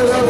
Hello.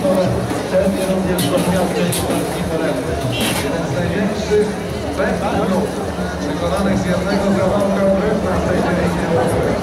chętnie również do miasta i Polski Poręby. Jeden z największych wędrów wykonanych z jednego kawałka obrębna w tej części Europy.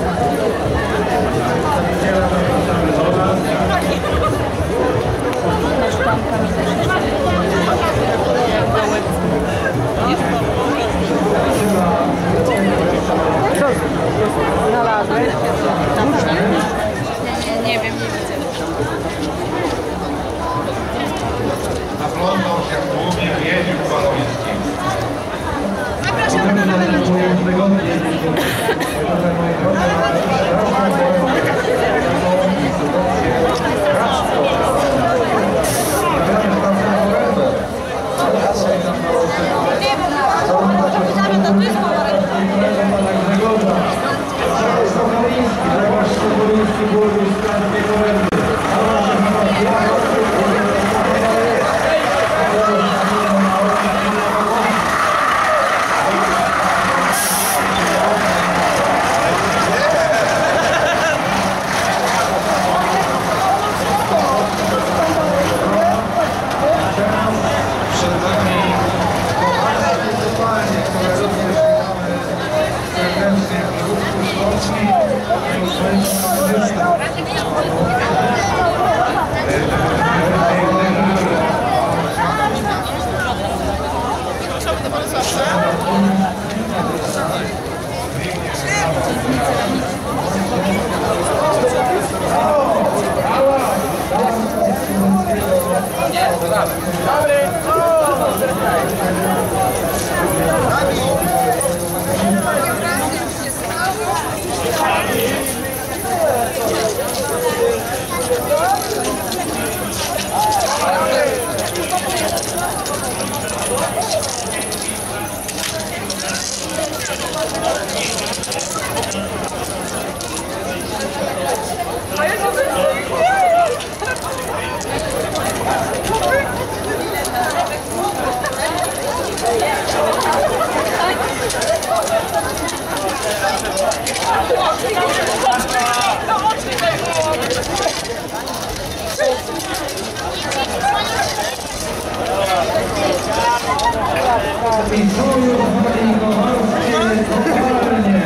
Witują Pani Kowalskie, kopalnie.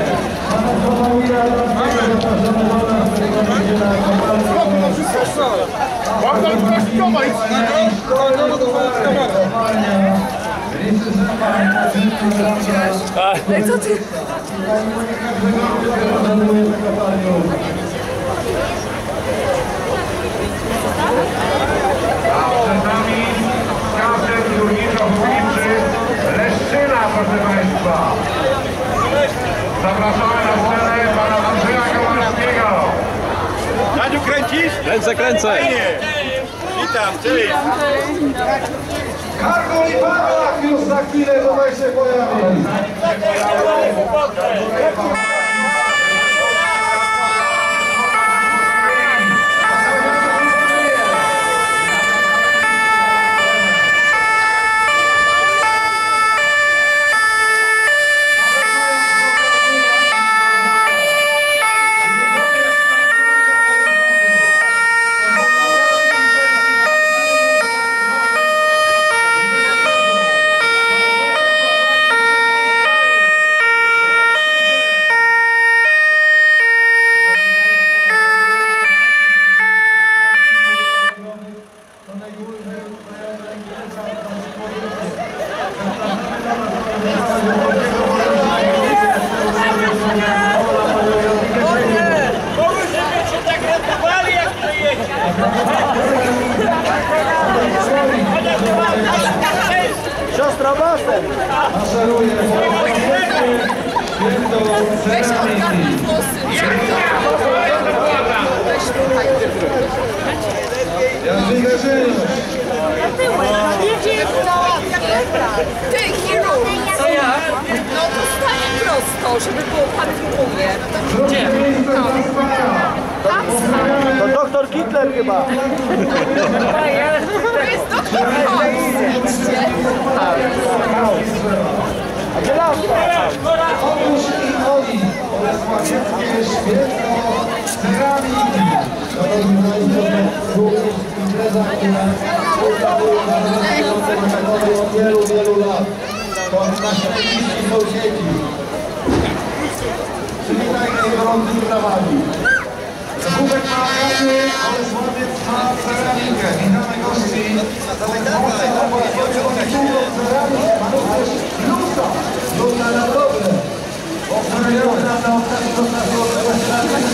Pana Kowalska, zapraszamy do nas, którego będzie na Ej, co ty? Proszę Państwa. Zapraszamy na scenę pana Andrzeja Kowalskiego. Jadziu, kręcisz? Kręcę, kręcę! Witam, cześć! Karol i Pawlak już za chwilę tutaj się pojawi. deklaruje jest to przeramiennik. Jędrzej Garzyniusz. Ty, Hiro! Co ja? No to stań prosto, żeby było parfumuje. Gdzie? To doktor Hitler chyba. To jest doktor Hobbes. Otóż i oni, Bolesławieckie święto ceramiki. Szanowni Państwo, również impreza, która ustawuje na od wielu, wielu lat. To nasi najbliżsi sąsiedzi. Przywitajmy gorącymi brawami. Kubek ma rady, Bolesławiec ma ceramikę. Witamy gości. Mocno na Bolesławiec drugą ceramikę. Ma również Lusa na dobre. Obserwujemy nam na okazję do naszego